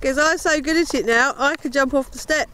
Because I'm so good at it now, I could jump off the step.